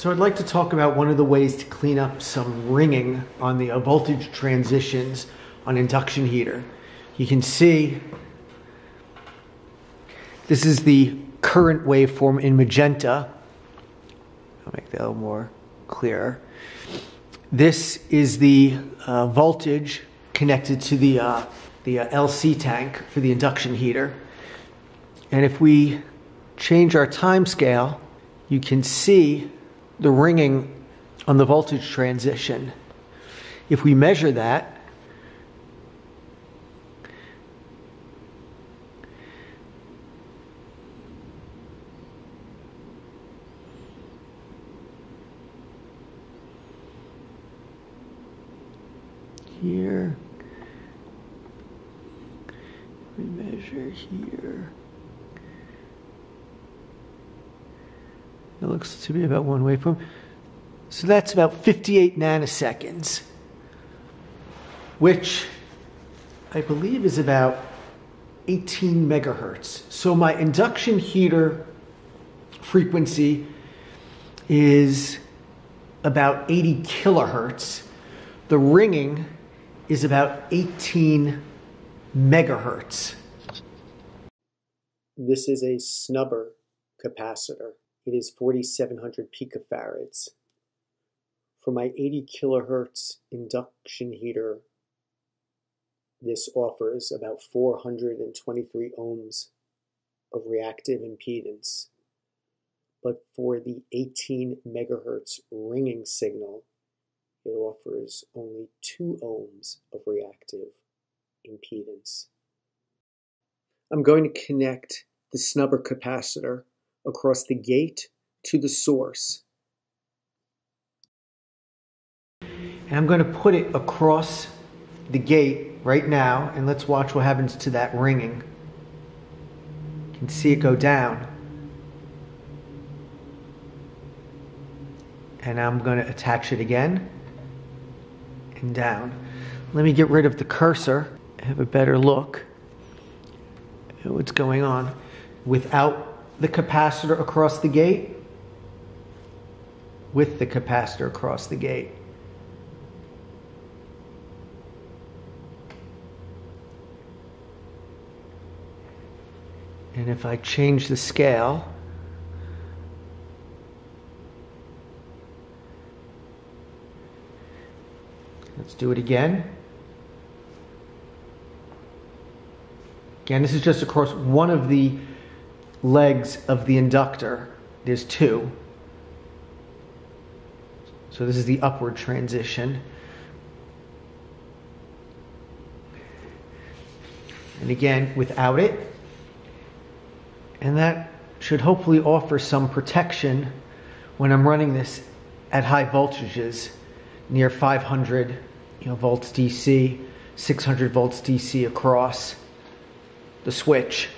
So I'd like to talk about one of the ways to clean up some ringing on the voltage transitions on induction heater. You can see this is the current waveform in magenta. I'll make that a little more clear. This is the uh, voltage connected to the, uh, the uh, LC tank for the induction heater. And if we change our time scale, you can see the ringing on the voltage transition. If we measure that, here, we measure here. It looks to be about one waveform. So that's about 58 nanoseconds, which I believe is about 18 megahertz. So my induction heater frequency is about 80 kilohertz. The ringing is about 18 megahertz. This is a snubber capacitor. It is 4700 picofarads. For my 80 kilohertz induction heater, this offers about 423 ohms of reactive impedance. But for the 18 megahertz ringing signal, it offers only 2 ohms of reactive impedance. I'm going to connect the snubber capacitor across the gate to the source. And I'm going to put it across the gate right now, and let's watch what happens to that ringing. You can see it go down. And I'm going to attach it again and down. Let me get rid of the cursor, have a better look at what's going on without the capacitor across the gate with the capacitor across the gate. And if I change the scale, let's do it again. Again, this is just across one of the legs of the inductor. There's two. So this is the upward transition. And again, without it. And that should hopefully offer some protection when I'm running this at high voltages, near 500 you know, volts DC, 600 volts DC across the switch.